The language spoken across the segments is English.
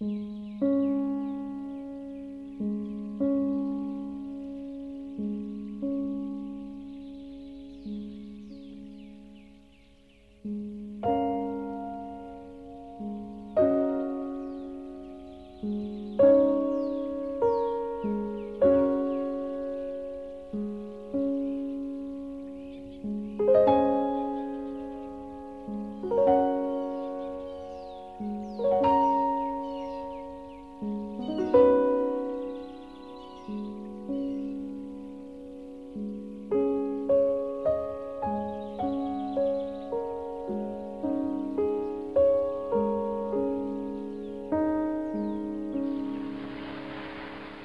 Mm.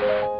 Bye.